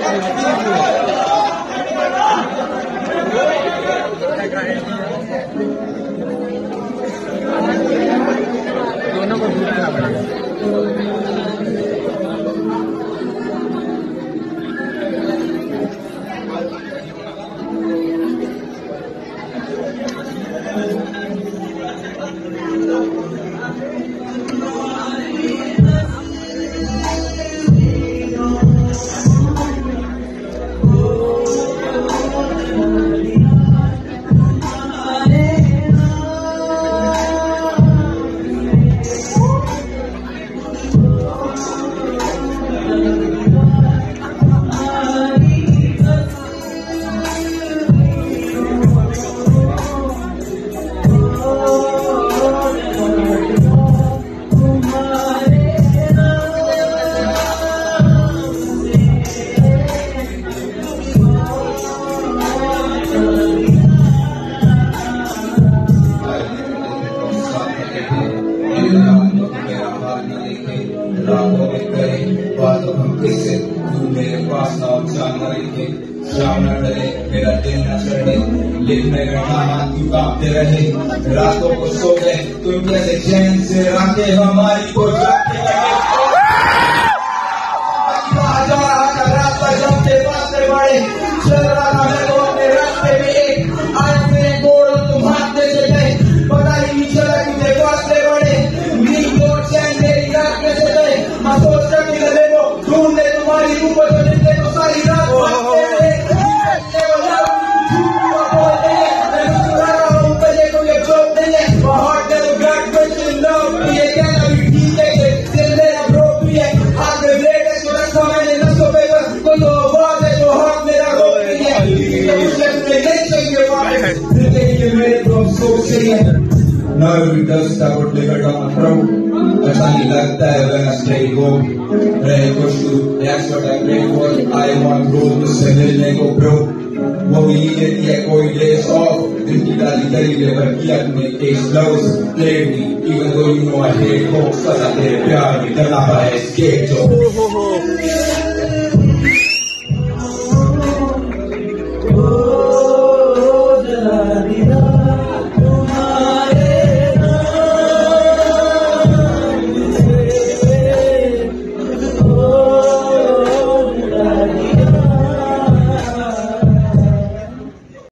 tarde. में करे, बातों हम कैसे? तू मेरे पास ना चाँद रहे शाम न डरे, मेरा दिल न चढ़े लिखने का हाथ तू कांपते रहे। रातों को सो गए तुम कैसे चैन से रातें हमारी को जागते रहे Now does that would live on the throne. That's how left there when I stayed home. Pray for you. That's what I pray for. I want to send it go we needed yet days off. Thinking that the day never yet make days close. Play even though you know I hate hope. I did a pyar, escape.